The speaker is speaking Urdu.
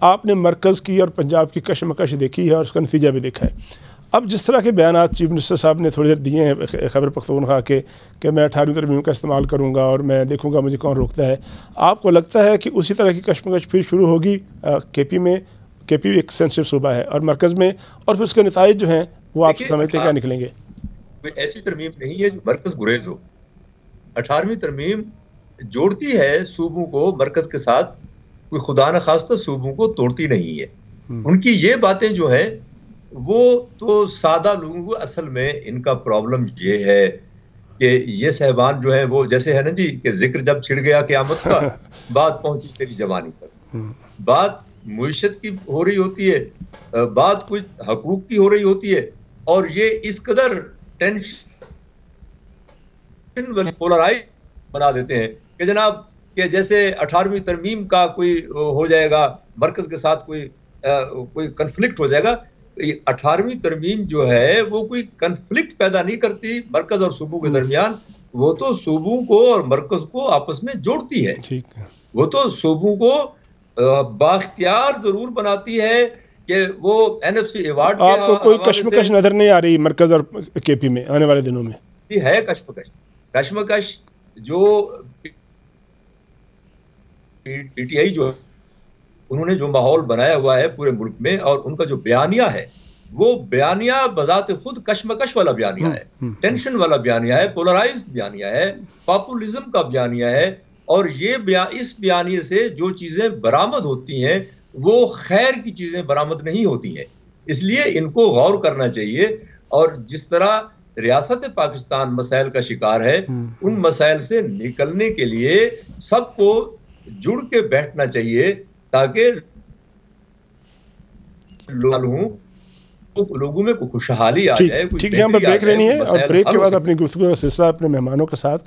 آپ نے مرکز کی اور پنجاب کی کشمکش دیکھی ہے اور اس کا نتیجہ بھی دیکھا ہے۔ اب جس طرح کے بیانات چیف منسٹر صاحب نے تھوڑی دیر دیے ہیں خیبر پختونخوا کے کہ میں اٹھارہویں ترمیم کا استعمال کروں گا اور میں دیکھوں گا مجھے کون روکتا ہے۔ آپ کو لگتا ہے کہ اسی طرح کی کشمکش پھر شروع ہوگی؟ کے پی میں کے پی ایک سینسٹیو صوبہ ہے اور مرکز میں اور پھر اس کے نتائج جو ہیں وہ آپ سمجھتے کیا نکلیں گے؟ ایسی ترمیم نہیں ہے جو مرکز گریز ہو۔ اٹھارہویں ترمیم جوڑتی ہے صوبوں کو مرکز کے ساتھ کوئی خدا نخواستہ صوبوں کو توڑتی نہیں ہے۔ ان کی یہ باتیں جو ہے وہ تو سادہ لوگوں کو اصل میں ان کا پرابلم یہ ہے کہ یہ صاحبان جو ہیں وہ جیسے ہے نا جی کہ ذکر جب چھڑ گیا قیامت کا بات پہنچی تیری جوانی پر۔ بات معیشت کی ہو رہی ہوتی ہے بات کچھ حقوق کی ہو رہی ہوتی ہے اور یہ اس قدر ٹینشن پولرائز بنا دیتے ہیں کہ جناب کہ جیسے اٹھارہویں ترمیم کا کوئی ہو جائے گا مرکز کے ساتھ کوئی کوئی کنفلکٹ ہو جائے گا اٹھارہویں ترمیم جو ہے وہ کوئی کنفلکٹ پیدا نہیں کرتی مرکز اور صوبوں کے درمیان وہ تو صوبوں کو اور مرکز کو آپس میں جوڑتی ہے۔ وہ تو صوبوں کو باختیار ضرور بناتی ہے کہ وہ این ایف سی ایوارڈ آپ کو کوئی کشمکش نظر نہیں آ رہی مرکز اور کے پی میں آنے والے دنوں میں؟ ہے کشمکش۔ کشمکش جو پی ٹی آئی جو انہوں نے جو ماحول بنایا ہوا ہے پورے ملک میں اور ان کا جو بیانیہ ہے وہ بیانیہ بذات خود کشمکش والا بیانیہ ہے ٹینشن والا بیانیہ ہے پولرائز بیانیہ ہے پاپولزم کا بیانیہ ہے اور یہ اس بیانیے سے جو چیزیں برآمد ہوتی ہیں وہ خیر کی چیزیں برآمد نہیں ہوتی ہیں۔ اس لیے ان کو غور کرنا چاہیے اور جس طرح ریاست پاکستان مسائل کا شکار ہے ان مسائل سے نکلنے کے لیے سب کو جڑ کے بیٹھنا چاہیے تاکہ لوگوں میں خوشحالی آ جائے ٹھیک ہے ہم بریک لینی ہے اور بریک کے بعد اپنی گفتگو کا سلسلہ اپنے مہمانوں کے ساتھ۔